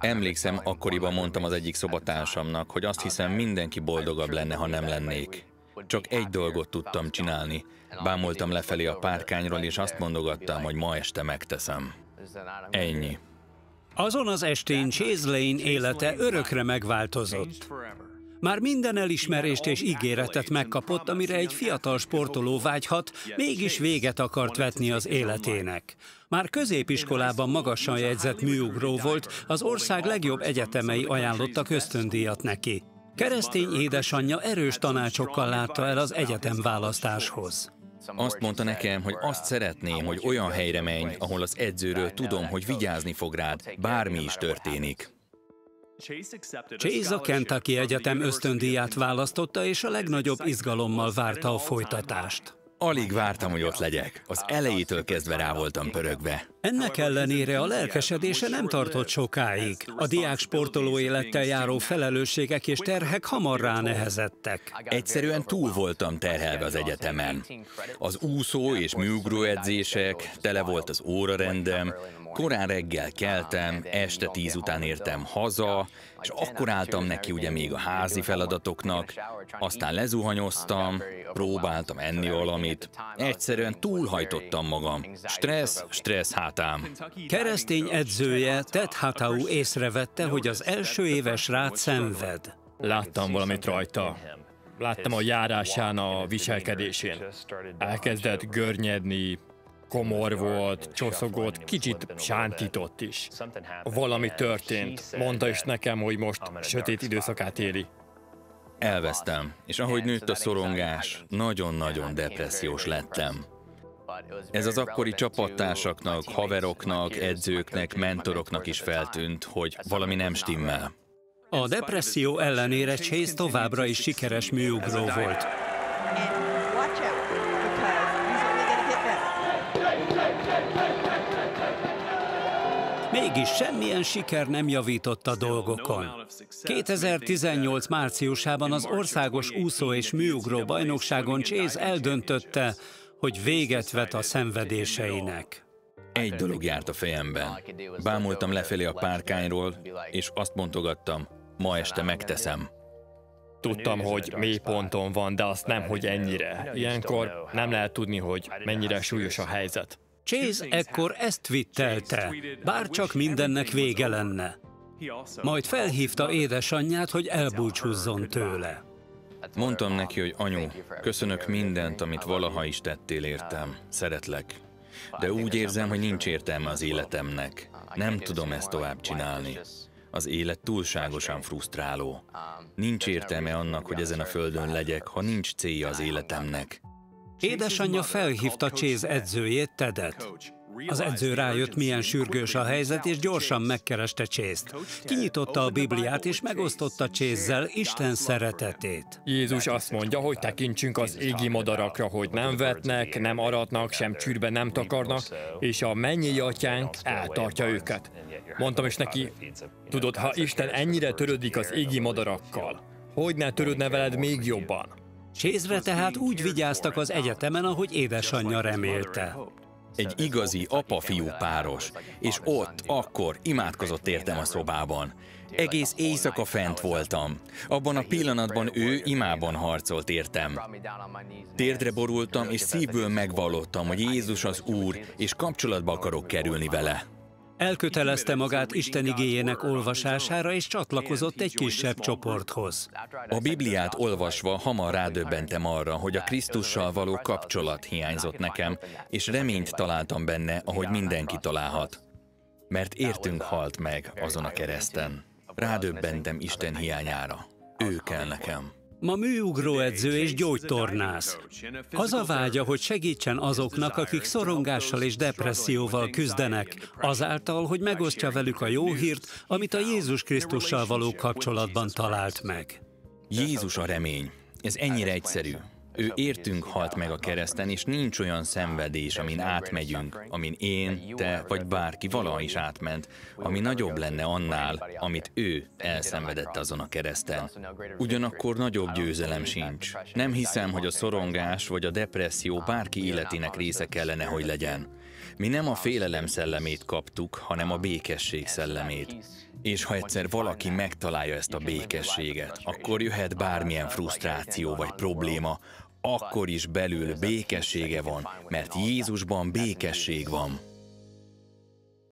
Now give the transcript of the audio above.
Emlékszem, akkoriban mondtam az egyik szobatársamnak, hogy azt hiszem mindenki boldogabb lenne, ha nem lennék. Csak egy dolgot tudtam csinálni. Bámultam lefelé a párkányról, és azt mondogattam, hogy ma este megteszem. Ennyi. Azon az estén Chase Lane élete örökre megváltozott. Már minden elismerést és ígéretet megkapott, amire egy fiatal sportoló vágyhat, mégis véget akart vetni az életének. Már középiskolában magasan jegyzett műugró volt, az ország legjobb egyetemei ajánlottak ösztöndíjat neki. Keresztény édesanyja erős tanácsokkal látta el az egyetem választáshoz. Azt mondta nekem, hogy azt szeretném, hogy olyan helyre menj, ahol az edzőről tudom, hogy vigyázni fog rád, bármi is történik. Chase a Kentucky Egyetem ösztöndíját választotta, és a legnagyobb izgalommal várta a folytatást. Alig vártam, hogy ott legyek. Az elejétől kezdve rá voltam pörögve. Ennek ellenére a lelkesedése nem tartott sokáig. A diák sportoló élettel járó felelősségek és terhek hamar ránehezettek. Egyszerűen túl voltam terhelve az egyetemen. Az úszó és műugró edzések, tele volt az órarendem, korán reggel keltem, este tíz után értem haza, és akkor álltam neki ugye még a házi feladatoknak, aztán lezuhanyoztam, próbáltam enni valamit, egyszerűen túlhajtottam magam. Stressz, stressz hátám. Keresztény edzője Ted Hatau észrevette, hogy az első éves rád szenved. Láttam valamit rajta. Láttam a járásán, a viselkedésén. Elkezdett görnyedni, komor volt, csoszogott, kicsit sántított is. Valami történt. Mondta is nekem, hogy most sötét időszakát éli. Elvesztem, és ahogy nőtt a szorongás, nagyon-nagyon depressziós lettem. Ez az akkori csapattársaknak, haveroknak, edzőknek, mentoroknak is feltűnt, hogy valami nem stimmel. A depresszió ellenére Chase továbbra is sikeres műugró volt. Mégis semmilyen siker nem javított a dolgokon. 2018 márciusában az országos úszó és műugró bajnokságon Chase eldöntötte, hogy véget vet a szenvedéseinek. Egy dolog járt a fejemben. Bámultam lefelé a párkányról, és azt mondogattam, ma este megteszem. Tudtam, hogy mély ponton van, de azt nem, hogy ennyire. Ilyenkor nem lehet tudni, hogy mennyire súlyos a helyzet. Chase ekkor ezt vittelte, bár csak mindennek vége lenne. Majd felhívta édesanyját, hogy elbúcsúzzon tőle. Mondtam neki, hogy anyu, köszönök mindent, amit valaha is tettél értem. Szeretlek. De úgy érzem, hogy nincs értelme az életemnek. Nem tudom ezt tovább csinálni. Az élet túlságosan frusztráló. Nincs értelme annak, hogy ezen a földön legyek, ha nincs célja az életemnek. Édesanyja felhívta Chase edzőjét, Tedet. Az edző rájött, milyen sürgős a helyzet, és gyorsan megkereste Chase-t. Kinyitotta a Bibliát, és megosztotta chase Isten szeretetét. Jézus azt mondja, hogy tekintsünk az égi madarakra, hogy nem vetnek, nem aratnak, sem csűrbe nem takarnak, és a mennyi atyánk eltartja őket. Mondtam is neki, tudod, ha Isten ennyire törődik az égi madarakkal, hogy ne törődne veled még jobban? Csézre tehát úgy vigyáztak az egyetemen, ahogy édesanyja remélte. Egy igazi apa-fiú páros, és ott, akkor imádkozott értem a szobában. Egész éjszaka fent voltam. Abban a pillanatban ő imában harcolt értem. Térdre borultam, és szívből megvallottam, hogy Jézus az Úr, és kapcsolatba akarok kerülni vele. Elkötelezte magát Isten igéjének olvasására, és csatlakozott egy kisebb csoporthoz. A Bibliát olvasva hamar rádöbbentem arra, hogy a Krisztussal való kapcsolat hiányzott nekem, és reményt találtam benne, ahogy mindenki találhat. Mert értünk halt meg azon a kereszten. Rádöbbentem Isten hiányára. Ő kell nekem. Ma műugróedző és gyógytornász. Az a vágya, hogy segítsen azoknak, akik szorongással és depresszióval küzdenek, azáltal, hogy megosztja velük a jó hírt, amit a Jézus Krisztussal való kapcsolatban talált meg. Jézus a remény. Ez ennyire egyszerű. Ő értünk halt meg a kereszten, és nincs olyan szenvedés, amin átmegyünk, amin én, te vagy bárki valaha is átment, ami nagyobb lenne annál, amit ő elszenvedett azon a kereszten. Ugyanakkor nagyobb győzelem sincs. Nem hiszem, hogy a szorongás vagy a depresszió bárki életének része kellene, hogy legyen. Mi nem a félelem szellemét kaptuk, hanem a békesség szellemét. És ha egyszer valaki megtalálja ezt a békességet, akkor jöhet bármilyen frusztráció vagy probléma, akkor is belül békessége van, mert Jézusban békesség van.